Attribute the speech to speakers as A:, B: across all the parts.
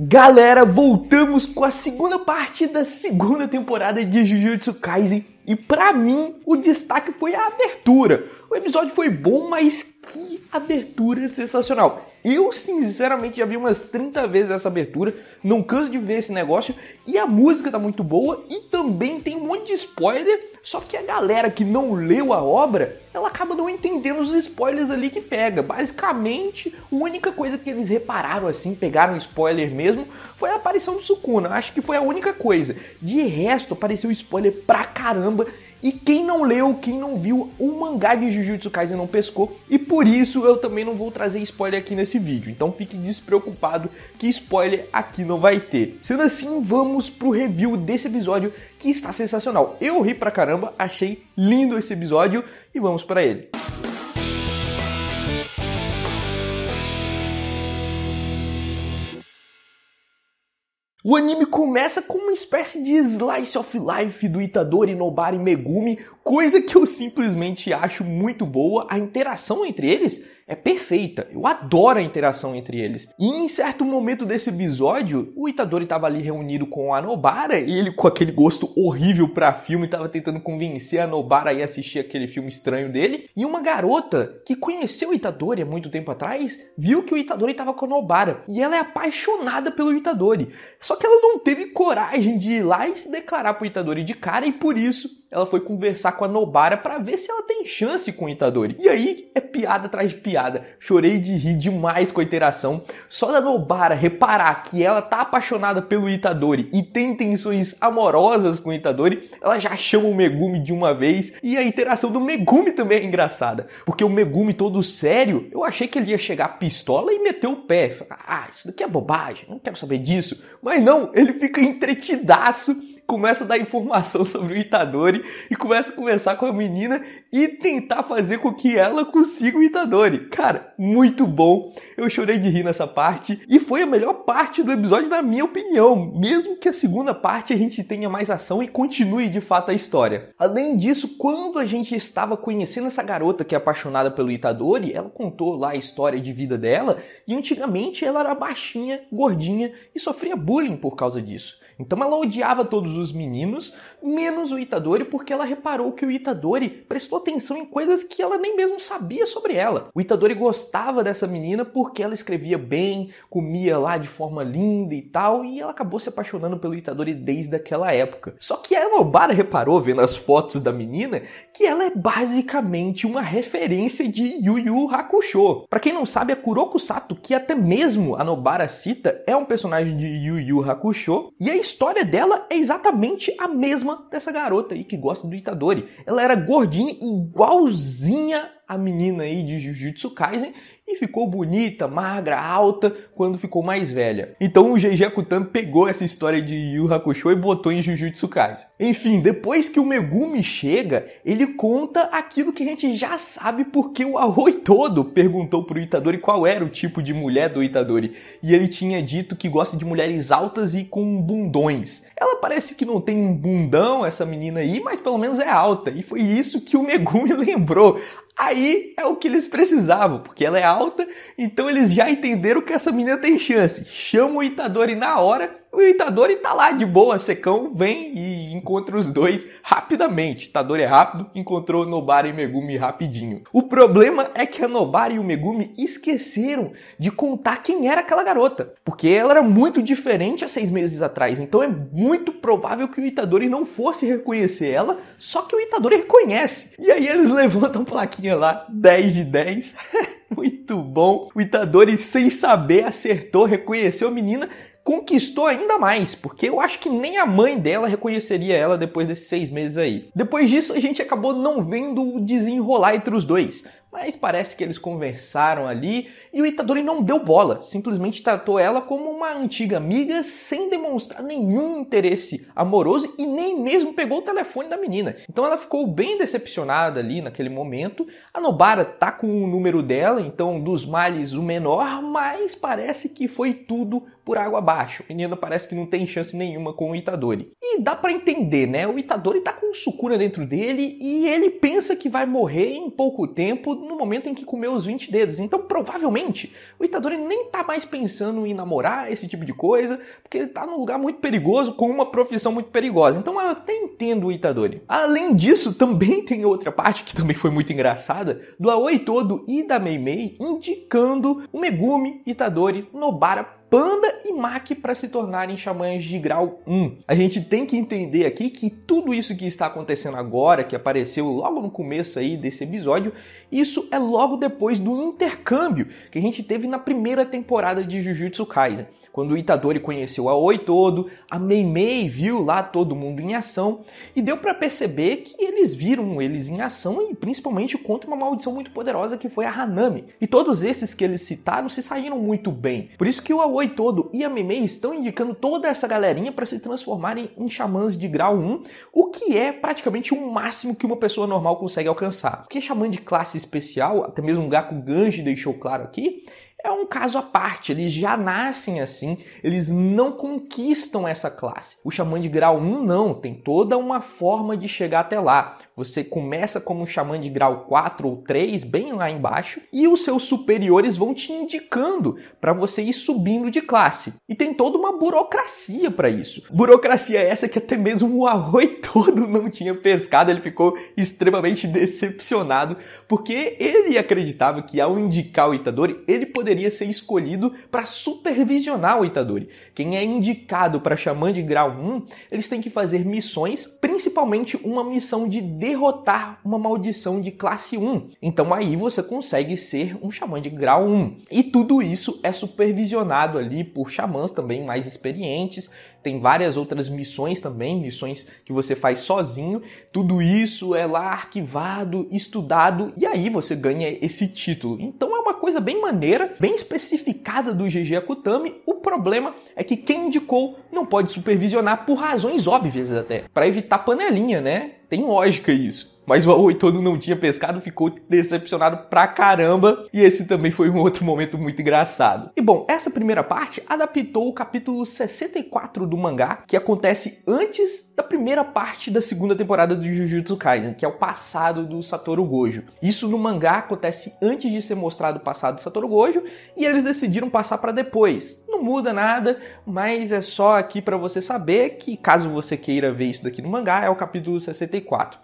A: Galera, voltamos com a segunda parte da segunda temporada de Jujutsu Kaisen e para mim o destaque foi a abertura. O episódio foi bom, mas que abertura sensacional. Eu, sinceramente, já vi umas 30 vezes essa abertura, não canso de ver esse negócio, e a música tá muito boa, e também tem um monte de spoiler, só que a galera que não leu a obra, ela acaba não entendendo os spoilers ali que pega. Basicamente, a única coisa que eles repararam assim, pegaram spoiler mesmo, foi a aparição do Sukuna. Acho que foi a única coisa. De resto, apareceu spoiler pra caramba e quem não leu, quem não viu, o mangá de Jujutsu Kaisen não pescou. E por isso eu também não vou trazer spoiler aqui nesse vídeo. Então fique despreocupado que spoiler aqui não vai ter. Sendo assim, vamos pro review desse episódio que está sensacional. Eu ri pra caramba, achei lindo esse episódio e vamos para ele. O anime começa com uma espécie de slice of life do Itadori, Nobara e Megumi, coisa que eu simplesmente acho muito boa. A interação entre eles é perfeita. Eu adoro a interação entre eles. E em certo momento desse episódio, o Itadori estava ali reunido com a Nobara e ele com aquele gosto horrível para filme estava tentando convencer a Nobara a ir assistir aquele filme estranho dele. E uma garota que conheceu o Itadori há muito tempo atrás viu que o Itadori estava com a Nobara e ela é apaixonada pelo Itadori. Só que ela não teve coragem de ir lá e se declarar pro Itadori de cara e por isso ela foi conversar com a Nobara para ver se ela tem chance com o Itadori. E aí é piada atrás de piada. Chorei de rir demais com a interação. Só da Nobara reparar que ela tá apaixonada pelo Itadori e tem intenções amorosas com o Itadori, ela já chama o Megumi de uma vez. E a interação do Megumi também é engraçada, porque o Megumi todo sério, eu achei que ele ia chegar pistola e meter o pé. Ah, isso daqui é bobagem, não quero saber disso. Mas não, ele fica entretidaço começa a dar informação sobre o Itadori e começa a conversar com a menina e tentar fazer com que ela consiga o Itadori. Cara, muito bom. Eu chorei de rir nessa parte e foi a melhor parte do episódio na minha opinião, mesmo que a segunda parte a gente tenha mais ação e continue de fato a história. Além disso, quando a gente estava conhecendo essa garota que é apaixonada pelo Itadori, ela contou lá a história de vida dela e antigamente ela era baixinha, gordinha e sofria bullying por causa disso. Então ela odiava todos os meninos, menos o Itadori, porque ela reparou que o Itadori prestou atenção em coisas que ela nem mesmo sabia sobre ela. O Itadori gostava dessa menina porque ela escrevia bem, comia lá de forma linda e tal, e ela acabou se apaixonando pelo Itadori desde aquela época. Só que a Nobara reparou, vendo as fotos da menina, que ela é basicamente uma referência de Yu Yu Hakusho. Para quem não sabe, a Kuroko Sato, que até mesmo a Nobara cita, é um personagem de Yu Yu Hakusho, e a história dela é exatamente a mesma dessa garota aí que gosta do Itadori. Ela era gordinha, igualzinha a menina aí de Jujutsu Kaisen e ficou bonita, magra, alta quando ficou mais velha. Então o GG Akutan pegou essa história de Yu Hakusho e botou em Jujutsu Kaisen. Enfim, depois que o Megumi chega, ele conta aquilo que a gente já sabe porque o Aoi todo perguntou pro Itadori qual era o tipo de mulher do Itadori. E ele tinha dito que gosta de mulheres altas e com bundões. Ela parece que não tem um bundão, essa menina aí, mas pelo menos é alta. E foi isso que o Megumi lembrou. Aí é o que eles precisavam, porque ela é alta, então eles já entenderam que essa menina tem chance. Chama o Itadori na hora o Itadori tá lá de boa, secão, vem e encontra os dois rapidamente. Itadori é rápido, encontrou Nobara e Megumi rapidinho. O problema é que a Nobara e o Megumi esqueceram de contar quem era aquela garota, porque ela era muito diferente há seis meses atrás, então é muito provável que o Itadori não fosse reconhecer ela, só que o Itadori reconhece. E aí eles levantam plaquinha lá, 10 de 10. Muito bom. O Itadori, sem saber, acertou, reconheceu a menina conquistou ainda mais, porque eu acho que nem a mãe dela reconheceria ela depois desses seis meses aí. Depois disso, a gente acabou não vendo o desenrolar entre os dois. Mas parece que eles conversaram ali e o Itadori não deu bola, simplesmente tratou ela como uma antiga amiga sem demonstrar nenhum interesse amoroso e nem mesmo pegou o telefone da menina. Então ela ficou bem decepcionada ali naquele momento. A Nobara tá com o número dela, então dos males o menor, mas parece que foi tudo por água abaixo. A menina parece que não tem chance nenhuma com o Itadori. E dá para entender, né? O Itadori tá com Sukuna dentro dele e ele pensa que vai morrer em pouco tempo no momento em que comeu os 20 dedos. Então, provavelmente, o Itadori nem tá mais pensando em namorar esse tipo de coisa, porque ele tá num lugar muito perigoso com uma profissão muito perigosa. Então, eu até entendo o Itadori. Além disso, também tem outra parte que também foi muito engraçada, do Aoi todo e da Mei Mei indicando o Megumi, Itadori, Nobara Panda e Maki para se tornarem xamãs de grau 1. A gente tem que entender aqui que tudo isso que está acontecendo agora, que apareceu logo no começo aí desse episódio, isso é logo depois do intercâmbio que a gente teve na primeira temporada de Jujutsu Kaisen quando o Itadori conheceu a Oi todo, a Mei Mei viu lá todo mundo em ação e deu para perceber que eles viram eles em ação e principalmente contra uma maldição muito poderosa que foi a Hanami. E todos esses que eles citaram se saíram muito bem. Por isso que o Aoi todo e a Mei Mei estão indicando toda essa galerinha para se transformarem em xamãs de grau 1, o que é praticamente o máximo que uma pessoa normal consegue alcançar. Porque xamã de classe especial, até mesmo o Gaku Ganji deixou claro aqui, é um caso à parte, eles já nascem assim, eles não conquistam essa classe. O xamã de grau 1 não, tem toda uma forma de chegar até lá. Você começa como um xamã de grau 4 ou 3, bem lá embaixo, e os seus superiores vão te indicando para você ir subindo de classe. E tem toda uma burocracia para isso. Burocracia essa que até mesmo o Arroi todo não tinha pescado, ele ficou extremamente decepcionado, porque ele acreditava que ao indicar o Itadori, ele poderia ser escolhido para supervisionar o Itadori. Quem é indicado para xamã de grau 1, eles têm que fazer missões, principalmente uma missão de derrotar uma maldição de classe 1. Então aí você consegue ser um xamã de grau 1. E tudo isso é supervisionado ali por xamãs também mais experientes. Tem várias outras missões também, missões que você faz sozinho. Tudo isso é lá arquivado, estudado e aí você ganha esse título. Então é uma coisa bem maneira, bem especificada do GG Akutami. O problema é que quem indicou não pode supervisionar por razões óbvias até, para evitar panelinha, né? Tem lógica isso. Mas o Aoi todo não tinha pescado, ficou decepcionado pra caramba. E esse também foi um outro momento muito engraçado. E bom, essa primeira parte adaptou o capítulo 64 do mangá, que acontece antes da primeira parte da segunda temporada do Jujutsu Kaisen, que é o passado do Satoru Gojo. Isso no mangá acontece antes de ser mostrado o passado do Satoru Gojo, e eles decidiram passar para depois. Não muda nada, mas é só aqui para você saber que caso você queira ver isso daqui no mangá, é o capítulo 64.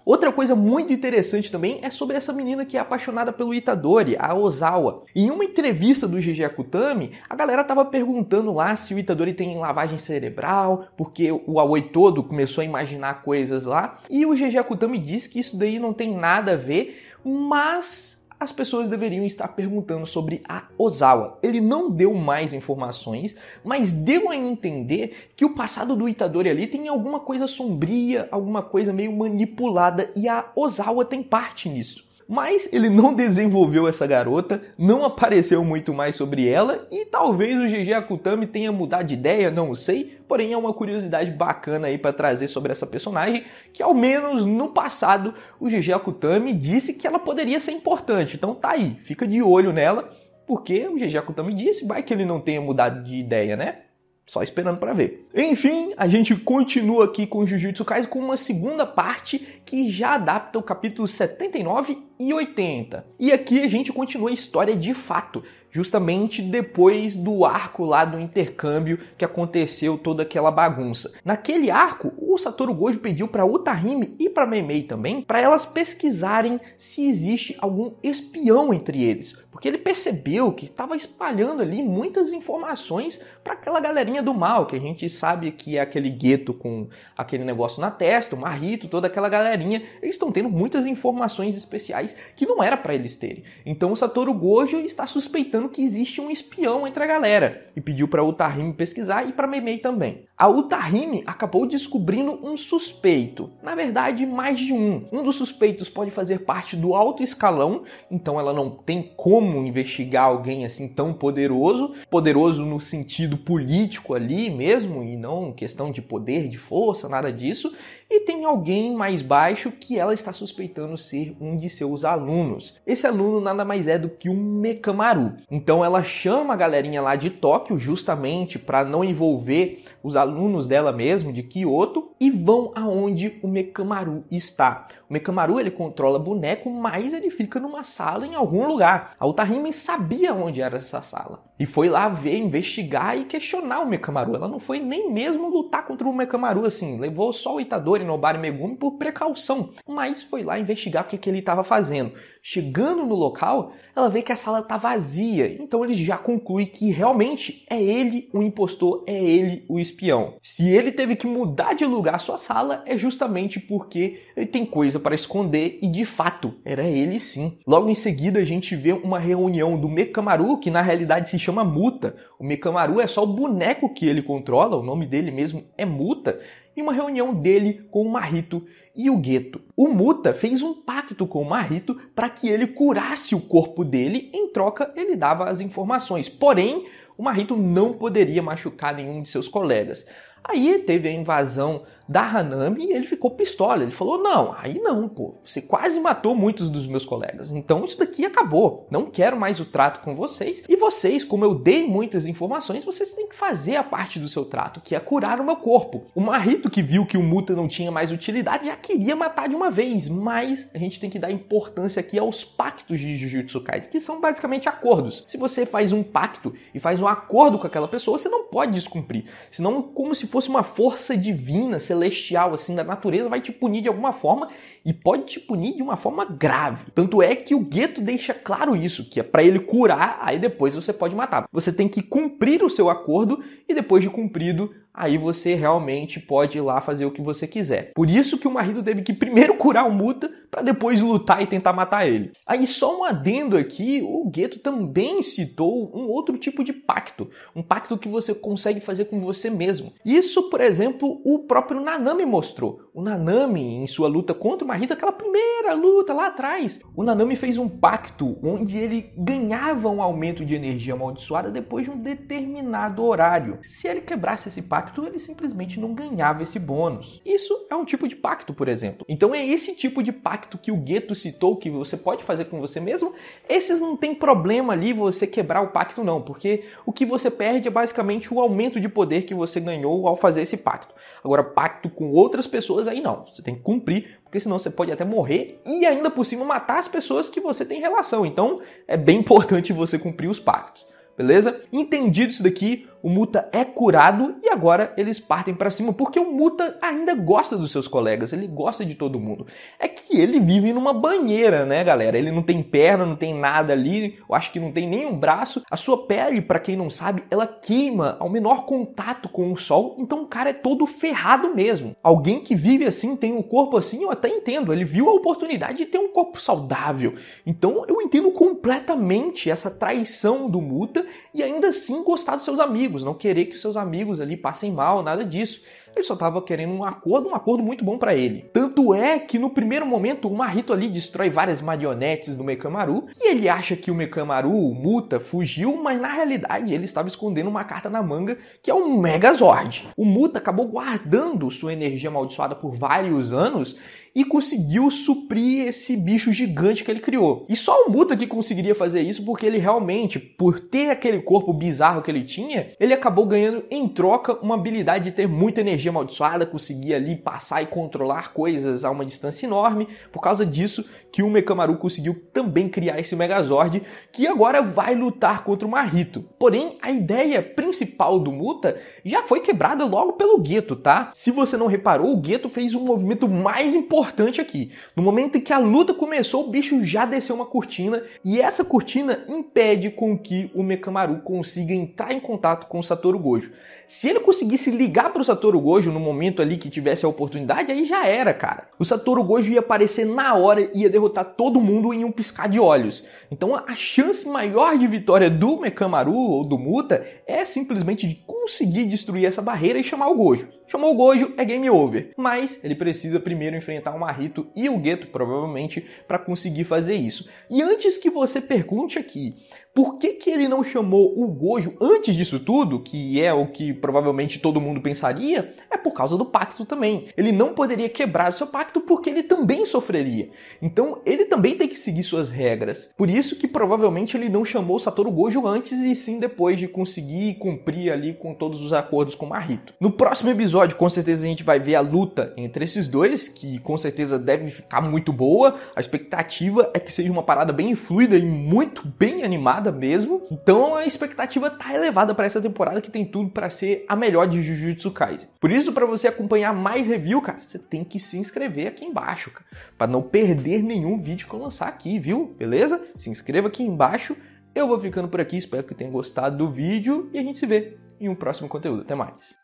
A: Outra coisa muito interessante também é sobre essa menina que é apaixonada pelo Itadori, a Ozawa. Em uma entrevista do GG Akutami, a galera tava perguntando lá se o Itadori tem lavagem cerebral, porque o Aoi todo começou a imaginar coisas lá, e o GG Akutami disse que isso daí não tem nada a ver, mas as pessoas deveriam estar perguntando sobre a Ozawa. Ele não deu mais informações, mas deu a entender que o passado do Itadori ali tem alguma coisa sombria, alguma coisa meio manipulada e a Ozawa tem parte nisso. Mas ele não desenvolveu essa garota, não apareceu muito mais sobre ela e talvez o GG Akutami tenha mudado de ideia, não sei. Porém é uma curiosidade bacana aí para trazer sobre essa personagem, que ao menos no passado o GG Akutami disse que ela poderia ser importante. Então tá aí, fica de olho nela, porque o GG Akutami disse, vai que ele não tenha mudado de ideia, né? Só esperando para ver. Enfim, a gente continua aqui com Jujutsu Kaisen com uma segunda parte que já adapta o capítulo 79 e 80. E aqui a gente continua a história de fato, justamente depois do arco lá do intercâmbio que aconteceu toda aquela bagunça. Naquele arco, o Satoru Gojo pediu para Utahime e para Meimei também para elas pesquisarem se existe algum espião entre eles, porque ele percebeu que estava espalhando ali muitas informações para aquela galerinha do mal, que a gente sabe que é aquele gueto com aquele negócio na testa, o marrito, toda aquela galerinha, eles estão tendo muitas informações especiais que não era para eles terem. Então o Satoru Gojo está suspeitando que existe um espião entre a galera e pediu para Utahime pesquisar e para Meimei também. A Utahime acabou descobrindo um suspeito, na verdade mais de um. Um dos suspeitos pode fazer parte do alto escalão, então ela não tem como investigar alguém assim tão poderoso, poderoso no sentido político ali mesmo e não questão de poder, de força, nada disso e tem alguém mais baixo que ela está suspeitando ser um de seus alunos. Esse aluno nada mais é do que um Mekamaru. Então ela chama a galerinha lá de Tóquio justamente para não envolver os alunos dela mesmo de Kyoto e vão aonde o Mekamaru está. O Mekamaru ele controla boneco, mas ele fica numa sala em algum lugar. A Utahime sabia onde era essa sala e foi lá ver, investigar e questionar o Mekamaru. Ela não foi nem mesmo lutar contra o Mekamaru assim, levou só o Itadori Nobari Megumi por precaução, mas foi lá investigar o que, que ele estava fazendo. Chegando no local, ela vê que a sala está vazia, então ele já conclui que realmente é ele o impostor, é ele o espião. Se ele teve que mudar de lugar sua sala, é justamente porque ele tem coisa para esconder e de fato era ele sim. Logo em seguida, a gente vê uma reunião do Mekamaru, que na realidade se chama Muta. O Mekamaru é só o boneco que ele controla, o nome dele mesmo é Muta e uma reunião dele com o Marrito e o Gueto. O Muta fez um pacto com o Marrito para que ele curasse o corpo dele, em troca ele dava as informações. Porém, o Marrito não poderia machucar nenhum de seus colegas. Aí teve a invasão da Hanami ele ficou pistola. Ele falou: Não, aí não, pô. Você quase matou muitos dos meus colegas. Então isso daqui acabou. Não quero mais o trato com vocês. E vocês, como eu dei muitas informações, vocês têm que fazer a parte do seu trato, que é curar o meu corpo. O Marito, que viu que o Muta não tinha mais utilidade, já queria matar de uma vez. Mas a gente tem que dar importância aqui aos pactos de Jujutsu Kaisen, que são basicamente acordos. Se você faz um pacto e faz um acordo com aquela pessoa, você não pode descumprir. Senão, como se fosse uma força divina, celestial, assim, da natureza, vai te punir de alguma forma e pode te punir de uma forma grave. Tanto é que o gueto deixa claro isso, que é para ele curar, aí depois você pode matar. Você tem que cumprir o seu acordo e depois de cumprido, aí você realmente pode ir lá fazer o que você quiser. Por isso que o marido teve que primeiro curar o Muta para depois lutar e tentar matar ele. Aí só um adendo aqui, o Gueto também citou um outro tipo de pacto, um pacto que você consegue fazer com você mesmo. Isso, por exemplo, o próprio Nanami mostrou. O Nanami, em sua luta contra o Marito, aquela primeira luta lá atrás, o Nanami fez um pacto onde ele ganhava um aumento de energia amaldiçoada depois de um determinado horário. Se ele quebrasse esse pacto, ele simplesmente não ganhava esse bônus. Isso é um tipo de pacto, por exemplo. Então é esse tipo de pacto que o Gueto citou que você pode fazer com você mesmo. Esses não tem problema ali você quebrar o pacto não, porque o que você perde é basicamente o aumento de poder que você ganhou ao fazer esse pacto. Agora, pacto com outras pessoas aí não. Você tem que cumprir, porque senão você pode até morrer e ainda por cima matar as pessoas que você tem relação. Então, é bem importante você cumprir os pactos. Beleza? Entendido isso daqui, o Muta é curado e agora eles partem para cima, porque o Muta ainda gosta dos seus colegas, ele gosta de todo mundo. É que ele vive numa banheira, né, galera? Ele não tem perna, não tem nada ali, eu acho que não tem nenhum braço. A sua pele, para quem não sabe, ela queima ao menor contato com o sol, então o cara é todo ferrado mesmo. Alguém que vive assim, tem um corpo assim, eu até entendo, ele viu a oportunidade de ter um corpo saudável. Então eu entendo completamente essa traição do Muta e ainda assim gostar dos seus amigos amigos, não querer que seus amigos ali passem mal, nada disso. Ele só estava querendo um acordo, um acordo muito bom para ele. Tanto é que no primeiro momento o Marito ali destrói várias marionetes do Mekamaru e ele acha que o Mekamaru, o Muta, fugiu, mas na realidade ele estava escondendo uma carta na manga que é um Megazord. O Muta acabou guardando sua energia amaldiçoada por vários anos e conseguiu suprir esse bicho gigante que ele criou. E só o Muta que conseguiria fazer isso porque ele realmente, por ter aquele corpo bizarro que ele tinha, ele acabou ganhando em troca uma habilidade de ter muita energia amaldiçoada, conseguir ali passar e controlar coisas a uma distância enorme. Por causa disso que o Mekamaru conseguiu também criar esse Megazord que agora vai lutar contra o Marito. Porém, a ideia principal do Muta já foi quebrada logo pelo Gueto, tá? Se você não reparou, o Gueto fez um movimento mais importante importante aqui. No momento em que a luta começou, o bicho já desceu uma cortina e essa cortina impede com que o Mekamaru consiga entrar em contato com o Satoru Gojo. Se ele conseguisse ligar para o Satoru Gojo no momento ali que tivesse a oportunidade, aí já era, cara. O Satoru Gojo ia aparecer na hora e ia derrotar todo mundo em um piscar de olhos. Então a chance maior de vitória do Mekamaru ou do Muta é simplesmente de conseguir destruir essa barreira e chamar o Gojo. Chamou o Gojo, é game over. Mas ele precisa primeiro enfrentar o Marito e o Geto, provavelmente, para conseguir fazer isso. E antes que você pergunte aqui, por que, que ele não chamou o Gojo antes disso tudo, que é o que provavelmente todo mundo pensaria? Por causa do pacto também. Ele não poderia quebrar o seu pacto porque ele também sofreria. Então ele também tem que seguir suas regras. Por isso que provavelmente ele não chamou Satoru Gojo antes e sim depois de conseguir cumprir ali com todos os acordos com Marito. No próximo episódio, com certeza a gente vai ver a luta entre esses dois, que com certeza deve ficar muito boa. A expectativa é que seja uma parada bem fluida e muito bem animada mesmo. Então a expectativa tá elevada para essa temporada que tem tudo para ser a melhor de Jujutsu Kaisen. Por isso, para você acompanhar mais review, cara, você tem que se inscrever aqui embaixo, para não perder nenhum vídeo que eu lançar aqui, viu? Beleza? Se inscreva aqui embaixo. Eu vou ficando por aqui, espero que tenha gostado do vídeo e a gente se vê em um próximo conteúdo. Até mais.